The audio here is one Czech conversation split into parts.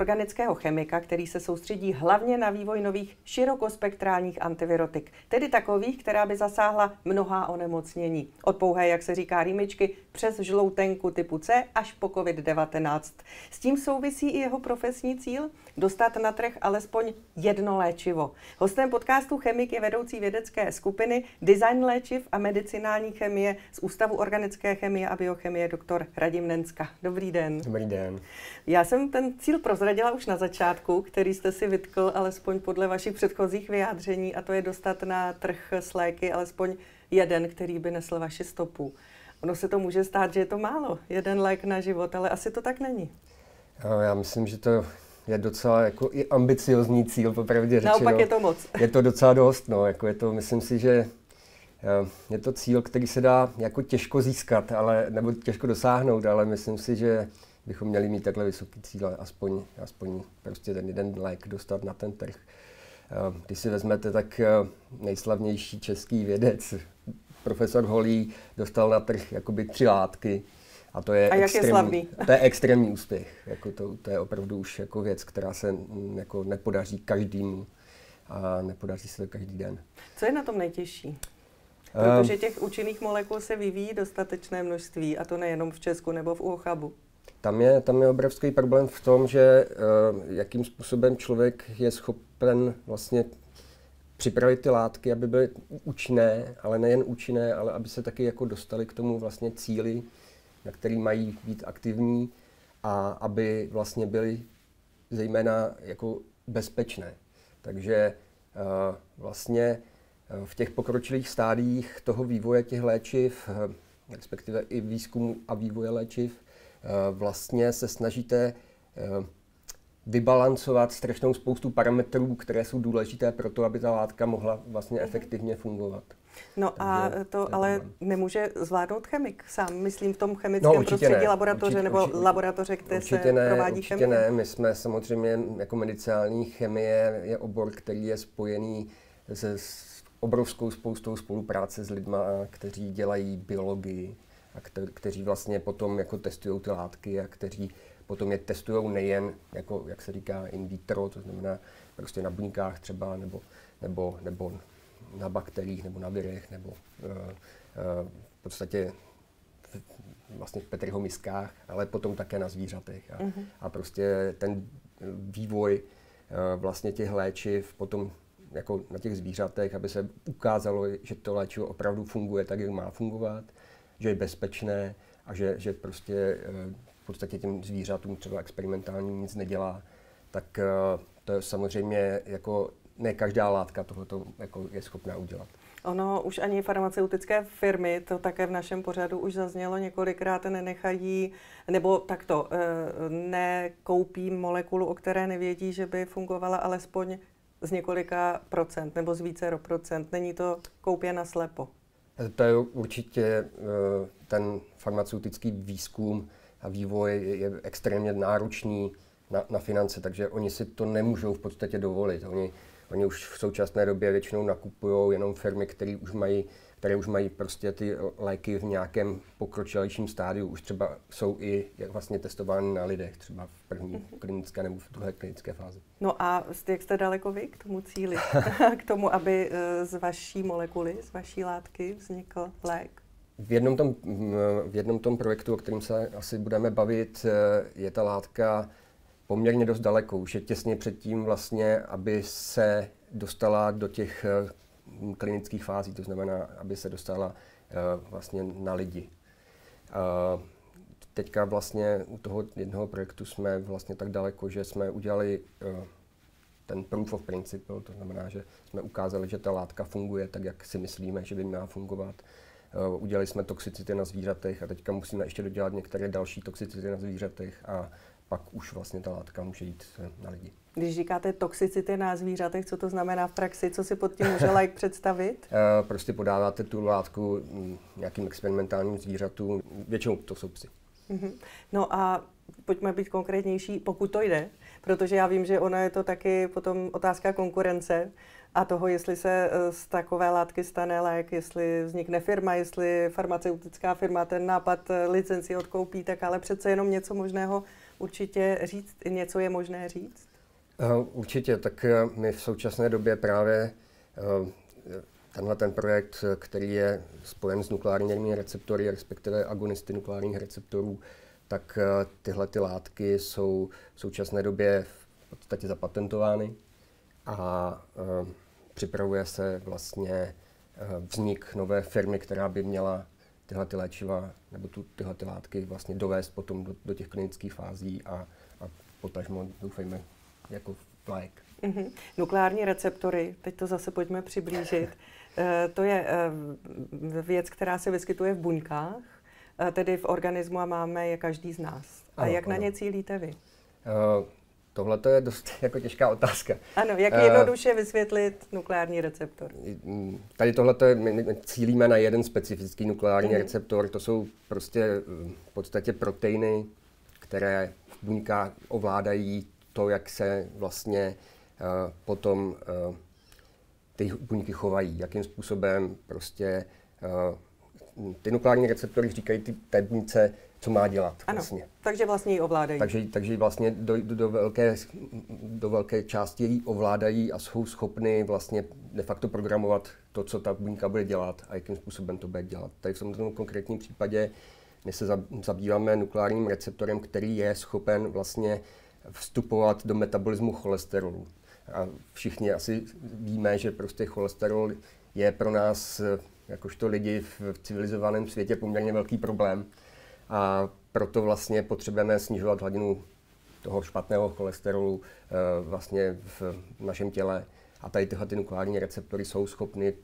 organického chemika, který se soustředí hlavně na vývoj nových širokospektrálních antivirotik, tedy takových, která by zasáhla mnohá onemocnění. Od pouhé, jak se říká rýmičky, přes žloutenku typu C až po COVID-19. S tím souvisí i jeho profesní cíl dostat na trh alespoň jedno léčivo. Hostem podcastu Chemik je vedoucí vědecké skupiny Design léčiv a medicinální chemie z Ústavu organické chemie a biochemie doktor Radim Nenska. Dobrý den. Dobrý den. Já jsem ten cíl prozradila už na začátku, který jste si vytkl alespoň podle vašich předchozích vyjádření a to je dostat na trh s léky alespoň jeden, který by nesl vaši stopu. Ono se to může stát, že je to málo, jeden lék na život, ale asi to tak není. Já myslím, že to je docela jako i ambiciozní cíl, popravdě řečeno. Naopak je to moc. Je to docela dost, no, jako je to, myslím si, že eh, je to cíl, který se dá jako těžko získat, ale, nebo těžko dosáhnout, ale myslím si, že bychom měli mít takhle vysoký cíl, aspoň, aspoň prostě ten jeden lék dostat na ten trh. Eh, když si vezmete, tak eh, nejslavnější český vědec, profesor Holý, dostal na trh jakoby tři látky, a to je, a extrémní, je slavný? To je extrémní úspěch. Jako to, to je opravdu už jako věc, která se jako nepodaří každému a nepodaří se to každý den. Co je na tom nejtěžší? Protože těch účinných molekul se vyvíjí dostatečné množství a to nejenom v Česku nebo v UOCHABu. Tam je, tam je obrovský problém v tom, že uh, jakým způsobem člověk je schopen vlastně připravit ty látky, aby byly účinné, ale nejen účinné, ale aby se taky jako dostali k tomu vlastně cíli, na který mají být aktivní a aby vlastně byly zejména jako bezpečné. Takže uh, vlastně uh, v těch pokročilých stádiích toho vývoje těch léčiv, respektive i výzkumu a vývoje léčiv, vlastně se snažíte vybalancovat strašnou spoustu parametrů, které jsou důležité pro to, aby ta látka mohla vlastně mhm. efektivně fungovat. No Takže a to ale problém. nemůže zvládnout chemik sám, myslím v tom chemickém no, prostředí ne. laboratoře určitě, nebo určitě, laboratoře, které určitě se ne, provádí určitě chemie? ne, my jsme samozřejmě jako medicinální chemie je obor, který je spojený se obrovskou spoustou spolupráce s lidmi, kteří dělají biologii a kteří vlastně potom jako testují ty látky a kteří potom je testují nejen, jako, jak se říká, in vitro, to znamená prostě na buňkách třeba, nebo, nebo, nebo na bakteriích, nebo na virech, nebo uh, uh, v podstatě v, vlastně v Petriho miskách, ale potom také na zvířatech. A, mm-hmm. a prostě ten vývoj uh, vlastně těch léčiv potom jako na těch zvířatech, aby se ukázalo, že to léčivo opravdu funguje tak, jak má fungovat, že je bezpečné a že, že prostě v podstatě těm zvířatům třeba experimentálním nic nedělá, tak to je samozřejmě jako ne každá látka tohoto jako je schopná udělat. Ono už ani farmaceutické firmy, to také v našem pořadu už zaznělo několikrát, nenechají, nebo takto, eh, nekoupí molekulu, o které nevědí, že by fungovala alespoň z několika procent nebo z více procent. Není to koupě na slepo. To je určitě eh, ten farmaceutický výzkum a vývoj je extrémně náročný na, na finance, takže oni si to nemůžou v podstatě dovolit. Oni Oni už v současné době většinou nakupují jenom firmy, které už mají které už mají prostě ty léky v nějakém pokročilejším stádiu, už třeba jsou i vlastně testovány na lidech, třeba v první mm-hmm. klinické nebo v druhé klinické fázi. No a jak jste daleko vy k tomu cíli, k tomu, aby eh, z vaší molekuly, z vaší látky vznikl lék? V jednom, tom, v jednom tom projektu, o kterém se asi budeme bavit, eh, je ta látka poměrně dost daleko, už je těsně předtím vlastně, aby se dostala do těch eh, klinických fází, to znamená, aby se dostala eh, vlastně na lidi. Teďka vlastně u toho jednoho projektu jsme vlastně tak daleko, že jsme udělali eh, ten proof of principle, to znamená, že jsme ukázali, že ta látka funguje tak, jak si myslíme, že by měla fungovat. Udělali jsme toxicity na zvířatech a teďka musíme ještě dodělat některé další toxicity na zvířatech a pak už vlastně ta látka může jít na lidi. Když říkáte toxicity na zvířatech, co to znamená v praxi? Co si pod tím může like představit? Eh, prostě podáváte tu látku mm, nějakým experimentálním zvířatům, většinou to jsou psy. Mm-hmm. No a pojďme být konkrétnější, pokud to jde, protože já vím, že ona je to taky potom otázka konkurence a toho, jestli se eh, z takové látky stane lék, jestli vznikne firma, jestli farmaceutická firma ten nápad eh, licenci odkoupí, tak ale přece jenom něco možného určitě říct, něco je možné říct? Určitě, tak my v současné době právě tenhle ten projekt, který je spojen s nukleárními receptory, respektive agonisty nukleárních receptorů, tak tyhle ty látky jsou v současné době v podstatě zapatentovány a připravuje se vlastně vznik nové firmy, která by měla tyhle ty léčiva nebo tu, tyhle ty látky vlastně dovést potom do, do těch klinických fází a, a potažmo doufejme jako lék. Mm-hmm. Nukleární receptory, teď to zase pojďme přiblížit. e, to je e, věc, která se vyskytuje v buňkách, e, tedy v organismu a máme je každý z nás. A ano, jak ano. na ně cílíte vy? Uh, Tohle to je dost jako těžká otázka. Ano, jak eh, jednoduše vysvětlit nukleární receptor? Tady tohle je, my cílíme na jeden specifický nukleární mm. receptor, to jsou prostě mm, v podstatě proteiny, které v buňkách ovládají to, jak se vlastně uh, potom uh, ty buňky chovají, jakým způsobem prostě uh, ty nukleární receptory říkají ty, té buňce, co má dělat. Ano, vlastně. takže vlastně ji ovládají. Takže, takže vlastně do, do, do, velké, do velké části ji ovládají a jsou schopny vlastně de facto programovat to, co ta buňka bude dělat a jakým způsobem to bude dělat. Tady v tomto konkrétním případě my se zabýváme nukleárním receptorem, který je schopen vlastně vstupovat do metabolismu cholesterolu. A všichni asi víme, že prostě cholesterol je pro nás, jakožto lidi v civilizovaném světě, poměrně velký problém a proto vlastně potřebujeme snižovat hladinu toho špatného cholesterolu eh, vlastně v našem těle. A tady tyhle ty nukleární receptory jsou schopny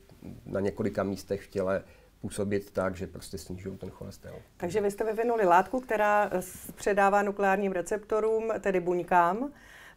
na několika místech v těle působit tak, že prostě snižují ten cholesterol. Takže vy jste vyvinuli látku, která předává nukleárním receptorům, tedy buňkám,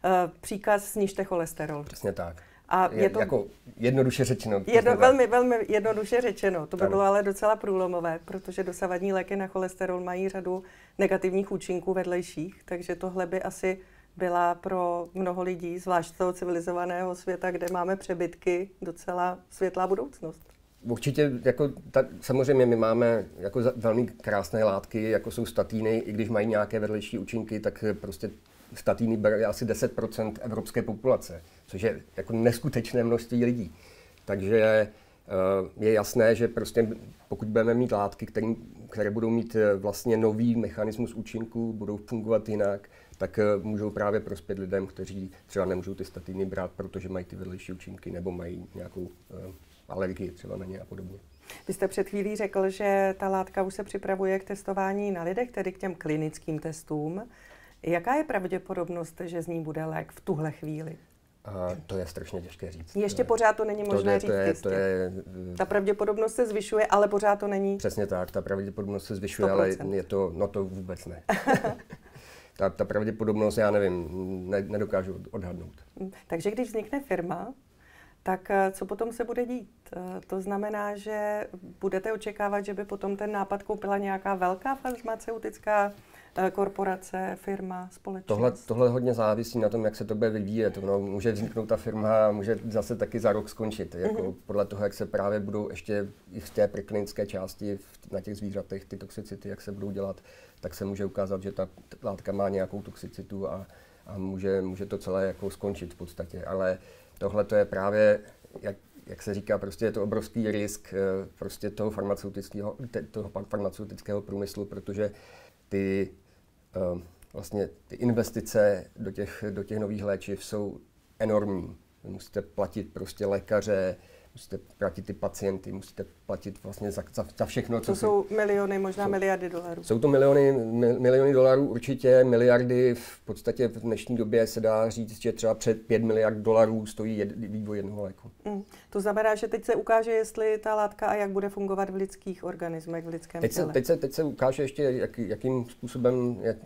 eh, příkaz snižte cholesterol. Přesně tak. A je, je to jako jednoduše řečeno. Jedno, velmi, velmi jednoduše řečeno. To by ano. bylo ale docela průlomové, protože dosavadní léky na cholesterol mají řadu negativních účinků vedlejších, takže tohle by asi byla pro mnoho lidí, zvlášť z toho civilizovaného světa, kde máme přebytky, docela světlá budoucnost. Určitě, jako, ta, samozřejmě my máme jako za, velmi krásné látky, jako jsou statíny, i když mají nějaké vedlejší účinky, tak prostě statíny bere asi 10% evropské populace, což je jako neskutečné množství lidí. Takže eh, je jasné, že prostě pokud budeme mít látky, který, které budou mít eh, vlastně nový mechanismus účinku, budou fungovat jinak, tak eh, můžou právě prospět lidem, kteří třeba nemůžou ty statiny brát, protože mají ty vedlejší účinky nebo mají nějakou alergii třeba na ně a podobně. Vy jste před chvílí řekl, že ta látka už se připravuje k testování na lidech, tedy k těm klinickým testům. Jaká je pravděpodobnost, že z ní bude lék v tuhle chvíli? A to je strašně těžké říct. Ještě pořád to není možné to je, říct to je, to je, Ta pravděpodobnost se zvyšuje, ale pořád to není. Přesně tak, ta pravděpodobnost se zvyšuje, 100%. ale je to, no to vůbec ne. ta, ta pravděpodobnost, já nevím, ne, nedokážu odhadnout. Hm, takže když vznikne firma, tak eh, co potom se bude dít? Eh, to znamená, že budete očekávat, že by potom ten nápad koupila nějaká velká farmaceutická korporace, firma, společnost? Tohle, tohle hodně závisí na tom, jak se to bude vyvíjet. No, může vzniknout ta firma a může zase taky za rok skončit. Jako mm-hmm. Podle toho, jak se právě budou ještě i v té preklinické části na těch zvířatech ty toxicity, jak se budou dělat, tak se může ukázat, že ta látka má nějakou toxicitu a, a může, může to celé jako skončit v podstatě. Ale tohle to je právě, jak, jak se říká, prostě je to obrovský risk eh, prostě toho farmaceutického, toho farmaceutického průmyslu, protože ty vlastně ty investice do těch, do těch nových léčiv jsou enormní. Musíte platit prostě lékaře, musíte platit ty pacienty, musíte platit vlastně za, za, za všechno, co To si... jsou miliony, možná jsou, miliardy dolarů. Jsou to miliony, miliony dolarů určitě, miliardy v podstatě v dnešní době se dá říct, že třeba před 5 miliard dolarů stojí jed, vývoj jednoho léku. Mm. To znamená, že teď se ukáže, jestli ta látka a jak bude fungovat v lidských organismech, v lidském teď se, těle. Teď se, teď se ukáže ještě, jak, jakým způsobem je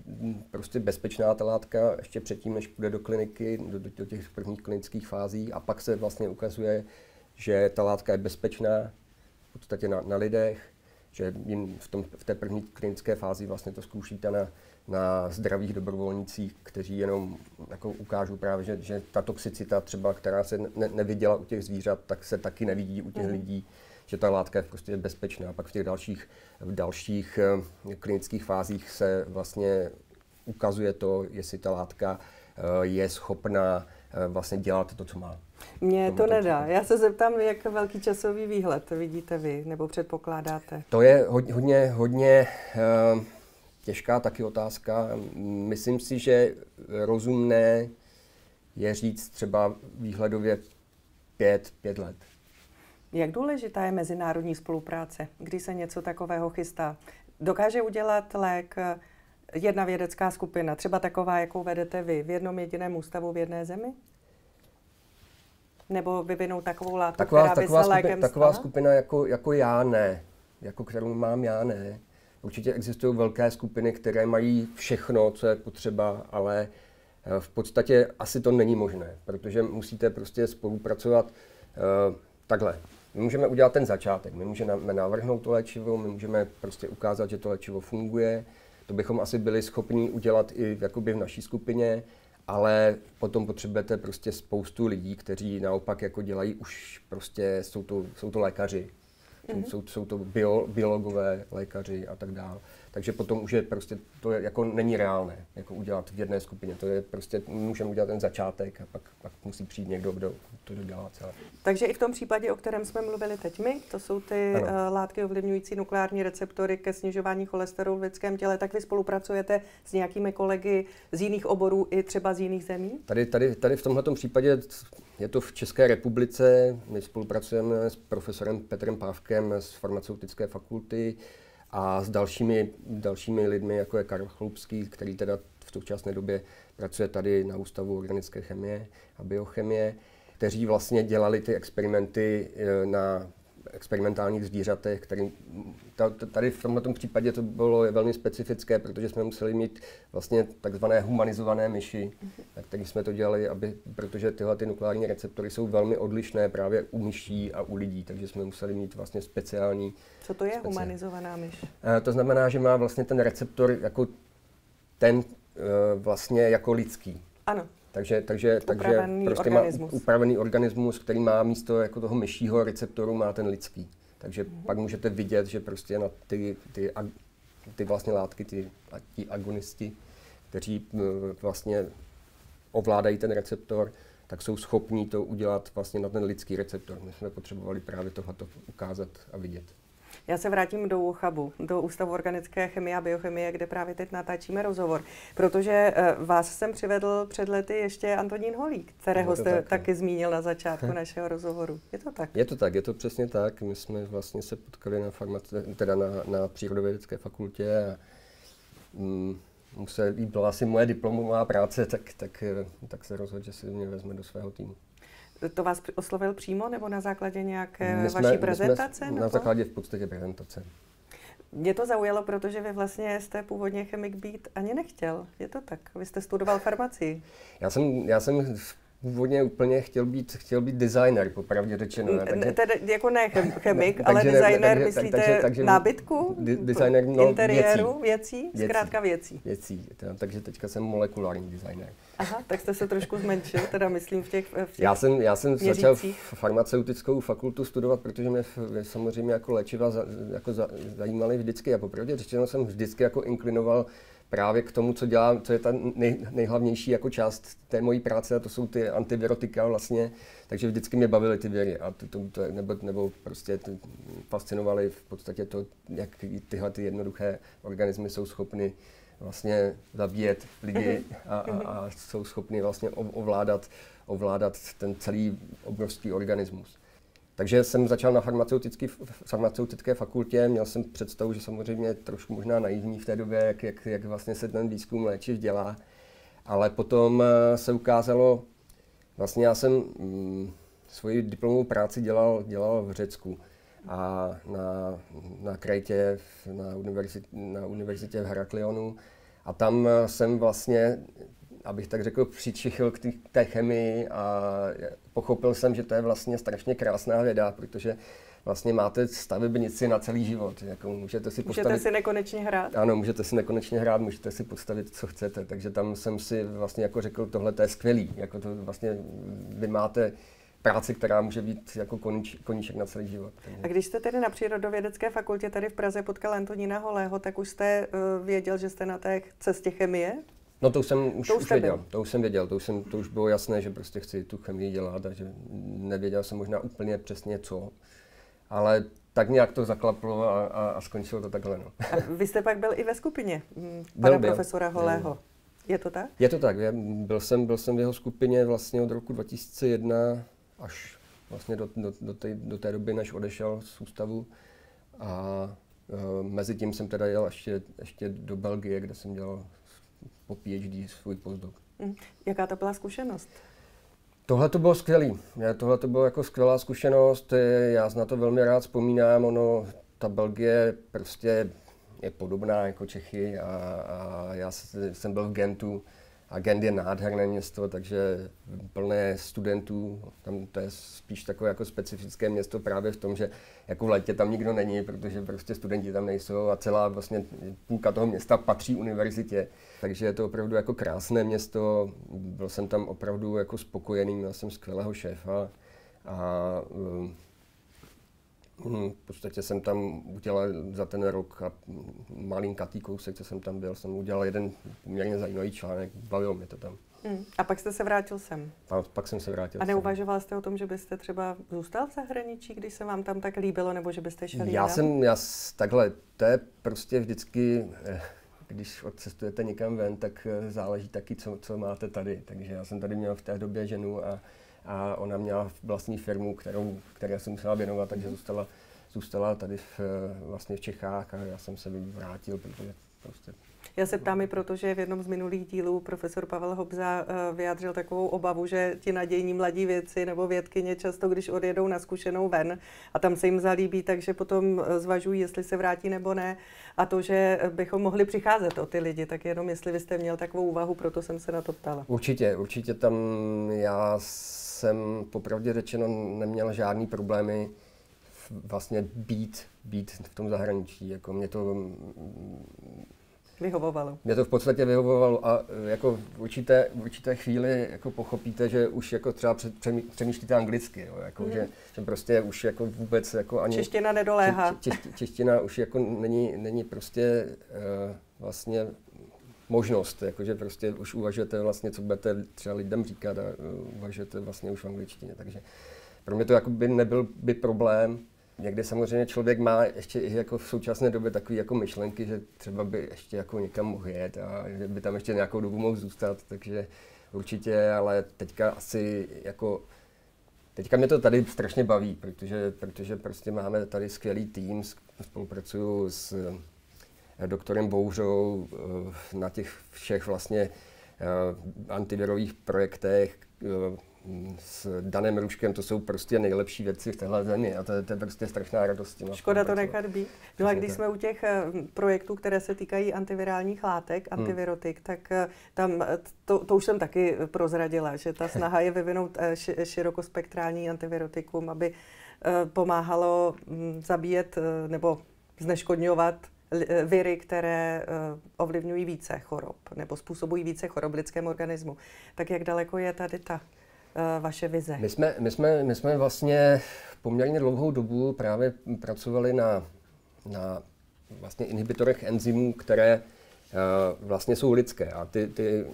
prostě bezpečná ta látka ještě předtím, než půjde do kliniky, do, do těch prvních klinických fází a pak se vlastně ukazuje, že ta látka je bezpečná v podstatě na, na lidech, že jim v, tom, v té první klinické fázi vlastně to zkoušíte na, na zdravých dobrovolnících, kteří jenom jako ukážou právě, že, že ta toxicita třeba, která se ne, neviděla u těch zvířat, tak se taky nevidí u těch mm. lidí, že ta látka je prostě bezpečná. Pak v těch dalších, v dalších uh, klinických fázích se vlastně ukazuje to, jestli ta látka je schopná vlastně dělat to, co má. Mně to nedá. Já se zeptám, jak velký časový výhled vidíte vy, nebo předpokládáte? To je hodně, hodně uh, těžká taky otázka. Myslím si, že rozumné je říct třeba výhledově pět, pět let. Jak důležitá je mezinárodní spolupráce, když se něco takového chystá? Dokáže udělat lék jedna vědecká skupina, třeba taková, jakou vedete vy, v jednom jediném ústavu v jedné zemi? Nebo vyvinout takovou látku, taková, která by taková se lékem skupina, Taková skupina jako, jako já ne, jako kterou mám já ne. Určitě existují velké skupiny, které mají všechno, co je potřeba, ale eh, v podstatě asi to není možné, protože musíte prostě spolupracovat uh, takhle. My můžeme udělat ten začátek, my můžeme navrhnout to léčivo, my můžeme prostě ukázat, že to léčivo funguje. To bychom asi byli schopni udělat i jakoby v naší skupině, ale potom potřebujete prostě spoustu lidí, kteří naopak jako dělají už prostě, jsou to, jsou to lékaři, mm-hmm. jsou, jsou to bio, biologové, lékaři a tak dále. Takže potom už je prostě, to je, jako není reálné, jako udělat v jedné skupině. To je prostě, můžeme udělat ten začátek a pak, pak musí přijít někdo, kdo to dodělá celé. Takže i v tom případě, o kterém jsme mluvili teď my, to jsou ty uh, látky ovlivňující nukleární receptory ke snižování cholesterolu v lidském těle, tak vy spolupracujete s nějakými kolegy z jiných oborů i třeba z jiných zemí? Tady, tady, tady v tomto případě je to v České republice. My spolupracujeme s profesorem Petrem Pávkem z farmaceutické fakulty a s dalšími, dalšími lidmi, jako je Karl Chlubský, který teda v současné době pracuje tady na Ústavu organické chemie a biochemie, kteří vlastně dělali ty experimenty eh, na experimentálních zvířatech, který, tady v tomto případě to bylo velmi specifické, protože jsme museli mít vlastně takzvané humanizované myši, na kterých jsme to dělali, aby, protože tyhle ty nukleární receptory jsou velmi odlišné právě u myší a u lidí, takže jsme museli mít vlastně speciální... Co to je speciál. humanizovaná myš? Eh, to znamená, že má vlastně ten receptor jako ten eh, vlastně jako lidský. Ano. Takže, takže, upravený takže prostě organismus. má upravený organismus, který má místo jako toho myšího receptoru, má ten lidský. Takže mm. pak můžete vidět, že prostě na ty, ty, ty vlastně látky, ty, ty agonisti, kteří vlastně ovládají ten receptor, tak jsou schopní to udělat vlastně na ten lidský receptor. My jsme potřebovali právě tohleto ukázat a vidět. Já se vrátím do UCHABu, do Ústavu organické chemie a biochemie, kde právě teď natáčíme rozhovor, protože eh, vás jsem přivedl před lety ještě Antonín Holík, kterého jste tak, taky zmínil na začátku našeho rozhovoru. Je to tak? Je to tak, je to přesně tak. My jsme vlastně se potkali na, farmace, teda na, na přírodovědecké fakultě a mm, musel, byla asi moje diplomová práce, tak, tak, eh, tak se rozhodl, že si mě vezme do svého týmu. To vás oslovil přímo nebo na základě nějaké my jsme, vaší prezentace? My jsme na základě v podstatě prezentace. Mě to zaujalo, protože vy vlastně jste původně chemik být ani nechtěl. Je to tak? Vy jste studoval farmacii. Já jsem, já jsem původně úplně chtěl být, chtěl být designer, popravdě řečeno. Ne, takže, tedy jako ne chemik, ale takže designer, ne, myslíte takže, takže nábytku? Designer, no, interiéru, věcí, věcí, zkrátka věcí. Věcí, teda, takže teďka jsem molekulární designer. Aha, tak jste se trošku zmenšil, teda myslím v těch, v těch Já jsem, já jsem začal farmaceutickou fakultu studovat, protože mě samozřejmě jako léčiva za, jako za, zajímaly vždycky a popravdě řečeno jsem vždycky jako inklinoval právě k tomu, co dělám, co je ta nej, nejhlavnější jako část té mojí práce, a to jsou ty antivirotika vlastně, takže vždycky mě bavily ty věry a to, to, to, nebo, nebo prostě ty, fascinovaly v podstatě to, jak tyhle ty jednoduché organismy jsou schopny vlastně zabíjet lidi mhm. a, a, a jsou schopni vlastně ovládat, ovládat ten celý obrovský organismus. Takže jsem začal na farmaceutické fakultě, měl jsem představu, že samozřejmě trošku možná naivní v té době, jak, jak, jak vlastně se ten výzkum léčiv dělá, ale potom eh, se ukázalo, vlastně já jsem mm, svoji diplomovou práci dělal, dělal v Řecku a na, na Krejtě, na, univerzitě, na univerzitě v Heraklionu. A tam eh, jsem vlastně, abych tak řekl, přičichl k té chemii a pochopil jsem, že to je vlastně strašně krásná věda, protože vlastně máte stavebnici na celý život. Jako můžete si postavit, můžete si nekonečně hrát. Ano, můžete si nekonečně hrát, můžete si postavit, co chcete. Takže tam jsem si vlastně jako řekl, tohle to je skvělý. Jako to vlastně vy máte práce, která může být jako koníč, koníček na celý život. A když jste tedy na Přírodovědecké fakultě tady v Praze potkal Antonína Holého, tak už jste uh, věděl, že jste na té cestě chemie? No to už jsem už, to už, už věděl, byl. to už jsem věděl, to už, jsem, to už bylo jasné, že prostě chci tu chemii dělat a že nevěděl jsem možná úplně přesně co, ale tak nějak to zaklaplo a, a, a skončilo to takhle. No. A vy jste pak byl i ve skupině hm, pana byl, profesora. Holého. Byl. Je to tak? Je to tak. Byl jsem, byl jsem v jeho skupině vlastně od roku 2001 až vlastně do, do, do, té, do té doby, než odešel z ústavu. A uh, mezi tím jsem teda jel ještě, ještě do Belgie, kde jsem dělal po PhD svůj postdoc. Mm. Jaká to byla zkušenost? Tohle to bylo skvělý. Tohle to byla jako skvělá zkušenost. Já na to velmi rád vzpomínám. Ono, ta Belgie prostě je podobná jako Čechy a, a já jsem byl v Gentu a Gent je nádherné město, takže plné studentů. Tam to je spíš takové jako specifické město právě v tom, že jako v létě tam nikdo není, protože prostě studenti tam nejsou a celá vlastně půlka toho města patří univerzitě. Takže je to opravdu jako krásné město. Byl jsem tam opravdu jako spokojený, měl jsem skvělého šéfa a um, Hmm, v podstatě jsem tam udělal za ten rok a malinkatý kousek, co jsem tam byl, jsem udělal jeden poměrně zajímavý článek, bavilo mě to tam. Hmm. A pak jste se vrátil sem? A pak jsem se vrátil A neuvažoval jste o tom, že byste třeba zůstal v zahraničí, když se vám tam tak líbilo, nebo že byste šel Já jsem, já takhle, to je prostě vždycky, eh, když odcestujete někam ven, tak eh, záleží taky, co, co máte tady. Takže já jsem tady měl v té době ženu a a ona měla vlastní firmu, kterou, které jsem musela věnovat, takže zůstala, zůstala tady v, vlastně v Čechách a já jsem se vrátil, protože prostě já se ptám i proto, že v jednom z minulých dílů profesor Pavel Hobza eh, vyjádřil takovou obavu, že ti nadějní mladí věci nebo vědkyně často, když odjedou na zkušenou ven a tam se jim zalíbí, takže potom eh, zvažují, jestli se vrátí nebo ne. A to, že bychom mohli přicházet o ty lidi, tak jenom jestli vy jste měl takovou úvahu, proto jsem se na to ptala. Určitě, určitě tam já jsem popravdě řečeno neměl žádný problémy vlastně být, být v tom zahraničí. Jako mě to vyhovovalo. Mě to v podstatě vyhovovalo a jako v určité, v určité chvíli jako pochopíte, že už jako třeba přemýšlíte anglicky, jo, jako, mm. že, že, prostě už jako vůbec jako ani... Čeština nedoléhá. Če, če, čeština už jako není, není prostě uh, vlastně možnost, jakože prostě už uvažujete vlastně, co budete třeba lidem říkat a uh, uvažujete vlastně už v angličtině, takže pro mě to jako by nebyl by problém. Někdy samozřejmě člověk má ještě i jako v současné době takové jako myšlenky, že třeba by ještě jako někam mohl jet a že by tam ještě nějakou dobu mohl zůstat, takže určitě, ale teďka asi jako Teďka mě to tady strašně baví, protože, protože prostě máme tady skvělý tým, spolupracuju s Eh, doktorem Bouřou eh, na těch všech vlastně eh, antivirových projektech s Danem Ruškem, to jsou prostě nejlepší věci v téhle zemi a to je, to je prostě strašná radost. Škoda to nechat být. No a když jsme u těch projektů, které se týkají antivirálních látek, hmm. antivirotik, hmm. tak tam, to, to už jsem taky prozradila, že ta snaha je vyvinout širokospektrální antivirotikum, aby pomáhalo hm, zabíjet nebo zneškodňovat Eh, viry, které eh, ovlivňují více chorob nebo způsobují více chorob lidskému organismu. Tak jak daleko je tady ta eh, vaše vize? My jsme, my jsme, my jsme vlastně poměrně dlouhou dobu právě pracovali na, na vlastně inhibitorech enzymů, které vlastně jsou lidské. A ty, ty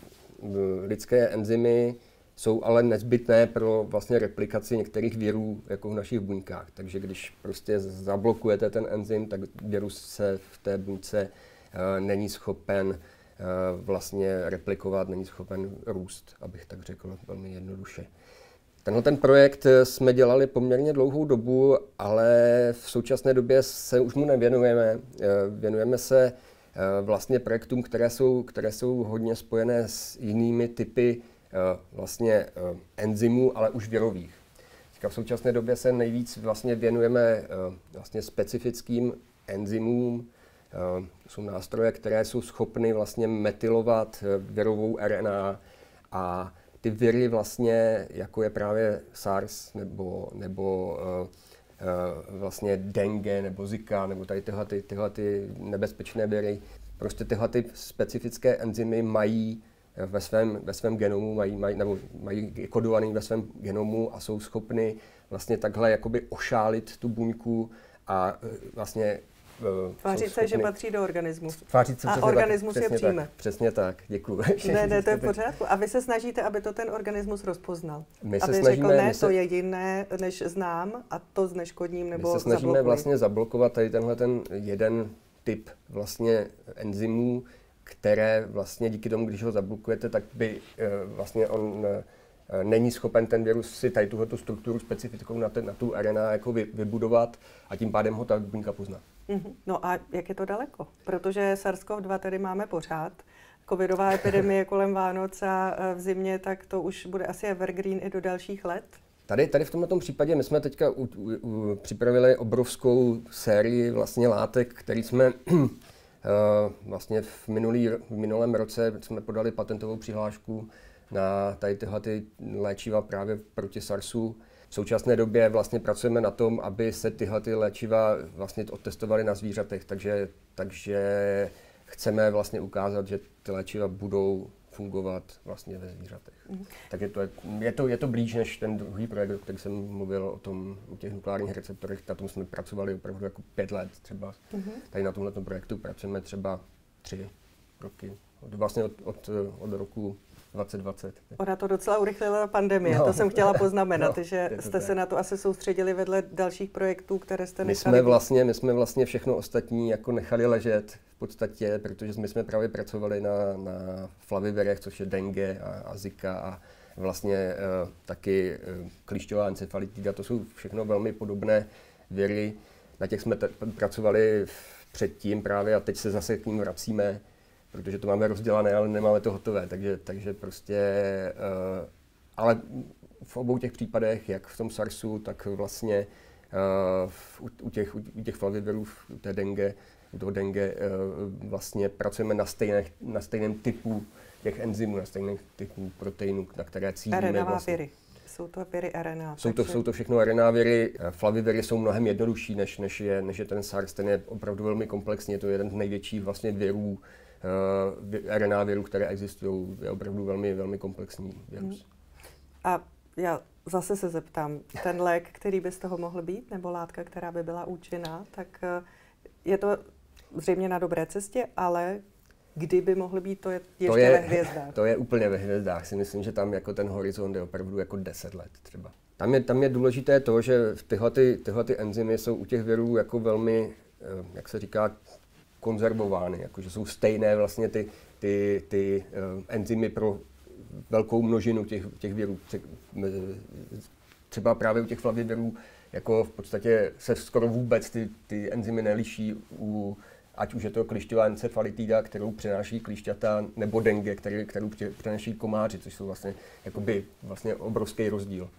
lidské enzymy jsou ale nezbytné pro vlastně replikaci některých virů jako v našich buňkách. Takže když prostě zablokujete ten enzym, tak virus se v té buňce uh, není schopen vlastně replikovat, není schopen růst, abych tak řekl velmi jednoduše. Tenhle ten projekt eh, jsme dělali poměrně dlouhou dobu, ale v současné době se už mu nevěnujeme. Věnujeme se vlastně projektům, které jsou, které jsou hodně spojené s jinými typy Eh, vlastně eh, enzymů, ale už virových. V současné době se nejvíc vlastně věnujeme eh, vlastně specifickým enzymům. Jsou nástroje, které jsou schopny vlastně metylovat virovou RNA a ty viry vlastně, jako je právě SARS nebo, nebo vlastně dengue nebo Zika nebo tady tyhle, ty, tyhle ty nebezpečné viry, prostě tyhle ty specifické enzymy mají ve svém, ve svém genomu, mají, mají, nebo mají kodovaný ve svém genomu a jsou schopny vlastně takhle jakoby ošálit tu buňku a vlastně Eh, Tvářit se, že patří do organismu. Tvářit se, a organismus tak, je přijme. Tak, přesně tak, děkuji. Ne, ne, to je v pořádku. A vy se snažíte, aby to ten organismus rozpoznal. My aby se snažíme, řekl, ne, se, to je jiné, než znám a to zneškodním nebo My se snažíme zablokuji. vlastně zablokovat tady tenhle ten jeden typ vlastně enzymů, které vlastně díky tomu, když ho zablokujete, tak by eh, vlastně on Eh, není schopen ten virus si tady tuhle strukturu specifickou na, ten, na tu RNA jako vy, vybudovat a tím pádem ho ta buňka pozná. Mm-hmm. No a jak je to daleko? Protože SARS-CoV-2 tady máme pořád, covidová epidemie kolem Vánoc a eh, v zimě, tak to už bude asi evergreen i do dalších let? Tady, tady v tomto případě my jsme teďka u, u, u, připravili obrovskou sérii vlastně látek, který jsme uh, vlastně v, minulý, v minulém roce jsme podali patentovou přihlášku na tady tyhle ty léčiva právě proti SARSu. V současné době vlastně pracujeme na tom, aby se tyhle ty léčiva vlastně otestovaly na zvířatech, takže, takže chceme vlastně ukázat, že ty léčiva budou fungovat vlastně ve zvířatech. Mm. Tak je to, je, to, je to blíž než ten druhý projekt, o který jsem mluvil o tom, o těch nukleárních receptorech, na tom jsme pracovali opravdu jako pět let třeba. Mm. Tady na tomhle projektu pracujeme třeba tři roky. Od, vlastně od, od, od roku 2020. Ona to docela urychlila pandemie, no. to jsem chtěla poznamenat, no, že jste tak. se na to asi soustředili vedle dalších projektů, které jste nechali. My jsme vlastně, my jsme vlastně všechno ostatní jako nechali ležet v podstatě, protože my jsme právě pracovali na, na flaviverech, což je dengue a, a zika a vlastně uh, taky uh, klíšťová encefalitida, to jsou všechno velmi podobné věry. Na těch jsme te- pracovali předtím právě a teď se zase k ním vracíme protože to máme rozdělané, ale nemáme to hotové, takže, takže prostě, uh, ale v obou těch případech, jak v tom SARSu, tak vlastně uh, u, u, těch, u těch flavivirů, u té dengue, u toho dengue uh, vlastně pracujeme na, stejné, na stejném typu těch enzymů, na stejných typů proteinů, na které cílíme. RNA vlastně. viry. Jsou to viry RNA. Jsou to, jsou to všechno RNA viry. Flaviviry jsou mnohem jednodušší, než, než, je, než je ten SARS. Ten je opravdu velmi komplexní. Je to jeden z největších vlastně virů, RNA virů, které existují, je opravdu velmi, velmi komplexní virus. Hmm. A já zase se zeptám, ten lék, který by z toho mohl být, nebo látka, která by byla účinná, tak eh, je to zřejmě na dobré cestě, ale kdyby mohl být, to je ještě to je, ve hvězdách. To je úplně ve hvězdách. Si myslím, že tam jako ten horizont je opravdu jako 10 let třeba. Tam je, tam je důležité to, že tyhle, ty, tyhle ty enzymy jsou u těch virů jako velmi, eh, jak se říká, konzervovány, jakože jsou stejné vlastně ty, ty, ty uh, enzymy pro velkou množinu těch, těch virů. Třeba právě u těch flavivirů jako v podstatě se skoro vůbec ty, ty enzymy neliší u ať už je to klišťová encefalitida, kterou přenáší klišťata, nebo dengue, který, kterou přenáší komáři, což jsou vlastně, jakoby, vlastně obrovský rozdíl.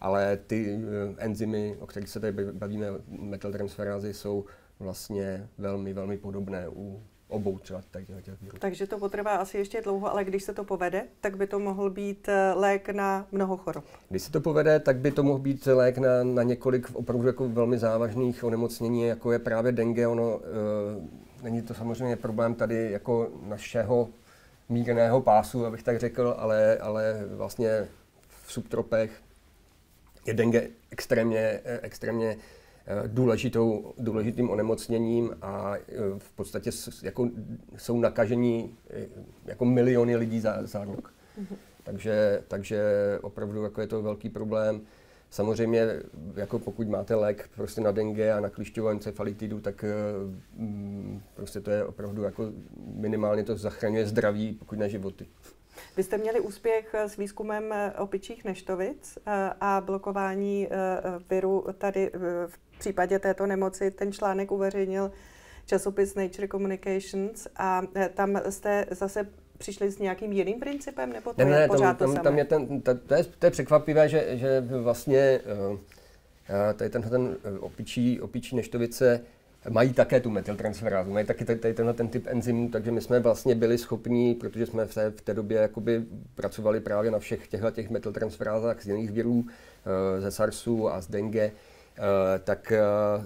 Ale ty uh, enzymy, o kterých se tady bavíme, metyltransferázy, jsou vlastně velmi, velmi podobné u obou třeba těch virů. Takže to potrvá asi ještě dlouho, ale když se to povede, tak by to mohl být eh, lék na mnoho chorob. Když se to povede, tak by to mohl být lék na, na několik opravdu jako velmi závažných onemocnění, jako je právě dengue. Ono, e, není to samozřejmě problém tady jako našeho mírného pásu, abych tak řekl, ale, ale vlastně v subtropech je dengue extrémně, eh, extrémně důležitou, důležitým onemocněním a eh, v podstatě jako, jsou nakažení eh, jako miliony lidí za, za rok. Mm-hmm. Takže, takže opravdu jako je to velký problém. Samozřejmě, jako pokud máte lék prostě na dengue a na klišťovou encefalitidu, tak mm, prostě to je opravdu jako minimálně to zachraňuje zdraví, pokud ne životy. Vy jste měli úspěch s výzkumem opičích neštovic a blokování viru tady v případě této nemoci ten článek uveřejnil časopis Nature Communications a eh, tam jste zase přišli s nějakým jiným principem, nebo to ne, je ne, pořád tam, to samé? Tam je ten, to, to, je, to je překvapivé, že, že vlastně uh, tady ten, ten opičí, opičí neštovice mají také tu metyltransferázu, mají taky tady tenhle ten typ enzymů, takže my jsme vlastně byli schopni, protože jsme v té, v té době jakoby pracovali právě na všech těchto těch metyltransferázách z jiných virů, ze SARSu a z dengue, tak,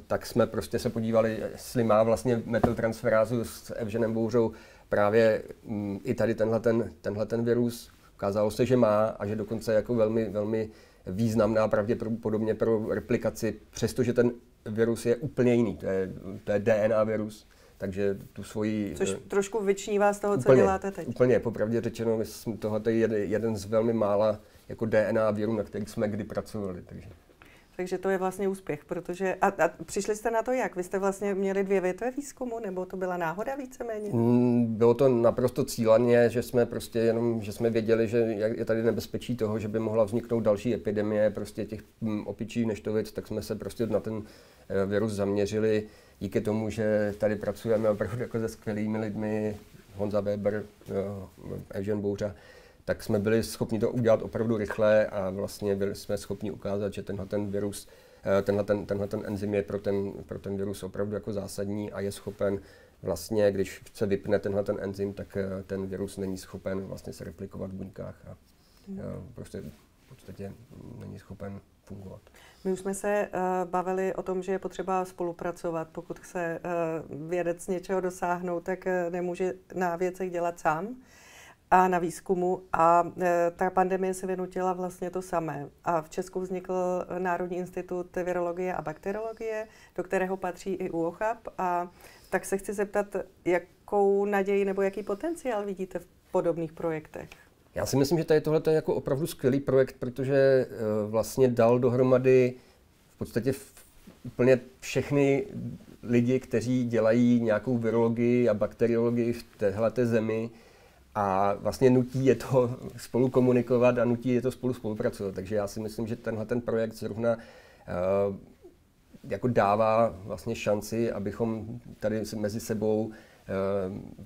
tak jsme prostě se podívali, jestli má vlastně metyltransferázu s Evženem Bouřou právě mm, i tady tenhle ten, tenhle ten virus. Ukázalo se, že má a že dokonce jako velmi, velmi významná pravděpodobně pro replikaci, přestože ten virus je úplně jiný. To je, to je DNA virus, takže tu svoji... Což trošku vyčnívá z toho, úplně, co děláte teď. Úplně, popravdě řečeno, tohle je jeden z velmi mála jako DNA virů, na kterých jsme kdy pracovali. Takže. Takže to je vlastně úspěch, protože... A, a přišli jste na to jak? Vy jste vlastně měli dvě větve výzkumu, nebo to byla náhoda víceméně? Mm, bylo to naprosto cíleně, že jsme prostě jenom, že jsme věděli, že je tady nebezpečí toho, že by mohla vzniknout další epidemie prostě těch mm, opičí neštovic, tak jsme se prostě na ten eh, virus zaměřili. Díky tomu, že tady pracujeme opravdu jako se skvělými lidmi, Honza Weber, Evžen Bouřa, tak jsme byli schopni to udělat opravdu rychle a vlastně byli jsme schopni ukázat, že tenhle ten virus, eh, tenhle ten, tenhle ten enzym je pro ten, pro ten virus opravdu jako zásadní a je schopen vlastně, když se vypne tenhle ten enzym, tak eh, ten virus není schopen vlastně se replikovat v buňkách a mm. prostě v podstatě není schopen fungovat. My už jsme se uh, bavili o tom, že je potřeba spolupracovat. Pokud chce uh, vědec něčeho dosáhnout, tak uh, nemůže na věcech dělat sám a na výzkumu a e, ta pandemie se vynutila vlastně to samé. A v Česku vznikl Národní institut virologie a bakteriologie, do kterého patří i UOCHAP a tak se chci zeptat, jakou naději nebo jaký potenciál vidíte v podobných projektech? Já si myslím, že tady tohle je jako opravdu skvělý projekt, protože e, vlastně dal dohromady v podstatě úplně všechny lidi, kteří dělají nějakou virologii a bakteriologii v téhleté zemi a vlastně nutí je to spolu komunikovat a nutí je to spolu spolupracovat. Takže já si myslím, že tenhle ten projekt zrovna uh, jako dává vlastně šanci, abychom tady mezi sebou uh,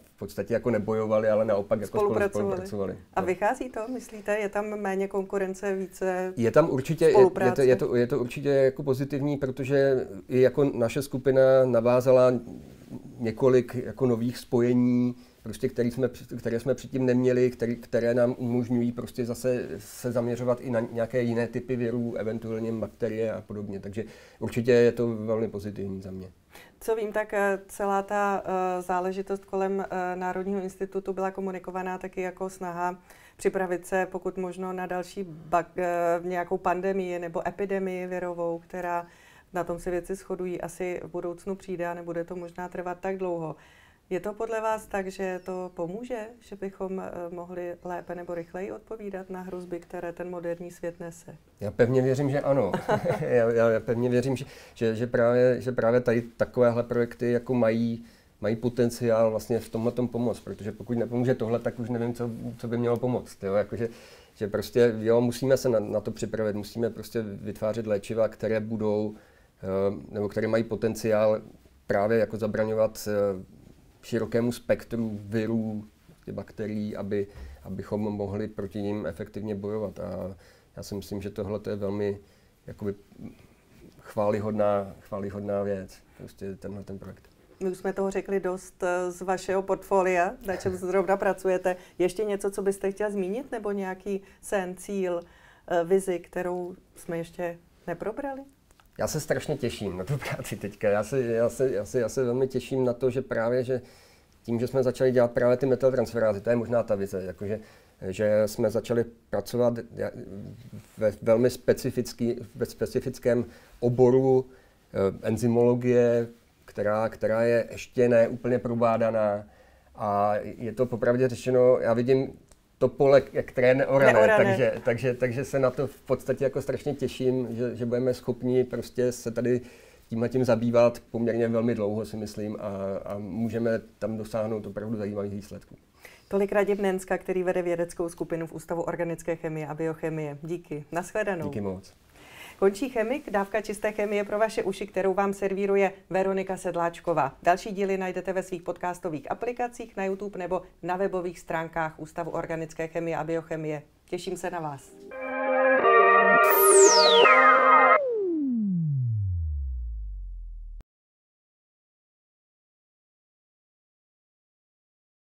v podstatě jako nebojovali, ale naopak jako spolupracovali. spolupracovali. A vychází to, myslíte? Je tam méně konkurence, více Je tam určitě, je, je, to, je, to, je to určitě jako pozitivní, protože i jako naše skupina navázala několik jako nových spojení, prostě, který jsme, které jsme předtím neměli, který, které nám umožňují prostě zase se zaměřovat i na nějaké jiné typy virů, eventuálně bakterie a podobně. Takže určitě je to velmi pozitivní za mě. Co vím, tak eh, celá ta uh, záležitost kolem uh, Národního institutu byla komunikovaná taky jako snaha připravit se pokud možno na další bak, nějakou pandemii nebo epidemii virovou, která na tom se věci shodují, asi v budoucnu přijde a nebude to možná trvat tak dlouho. Je to podle vás tak, že to pomůže, že bychom eh, mohli lépe nebo rychleji odpovídat na hrozby, které ten moderní svět nese? Já pevně věřím, že ano. já, já pevně věřím, že, že, že, právě, že právě tady takovéhle projekty jako mají, mají potenciál vlastně v tomhle tom pomoct, protože pokud nepomůže tohle, tak už nevím, co, co by mělo pomoct. Jo? Jakože, že prostě jo, musíme se na, na to připravit, musíme prostě vytvářet léčiva, které budou, eh, nebo které mají potenciál právě jako zabraňovat eh, širokému spektru virů, bakterií, aby, abychom mohli proti ním efektivně bojovat. A já si myslím, že tohle je velmi jakoby, chválihodná, chválihodná věc, prostě tenhle ten projekt. My už jsme toho řekli dost eh, z vašeho portfolia, na čem zrovna pracujete. Ještě něco, co byste chtěl zmínit, nebo nějaký sen, cíl, eh, vizi, kterou jsme ještě neprobrali? Já se strašně těším na tu práci teďka. Já se, já se, já se, já se velmi těším na to, že právě, že tím, že jsme začali dělat právě ty metal to je možná ta vize, jakože, že jsme začali pracovat ve velmi specifický, ve specifickém oboru eh, enzymologie, která, která je ještě ne úplně probádaná. A je to popravdě řečeno, já vidím to pole, které je neorané, neorané. Takže, takže, takže se na to v podstatě jako strašně těším, že, že budeme schopni prostě se tady tímhle tím zabývat poměrně velmi dlouho, si myslím, a, a můžeme tam dosáhnout opravdu zajímavých výsledků. Tolik Radim Nenska, který vede vědeckou skupinu v Ústavu organické chemie a biochemie. Díky. Naschledanou. Díky moc. Končí chemik, dávka čisté chemie pro vaše uši, kterou vám servíruje Veronika Sedláčková. Další díly najdete ve svých podcastových aplikacích na YouTube nebo na webových stránkách Ústavu organické chemie a biochemie. Těším se na vás.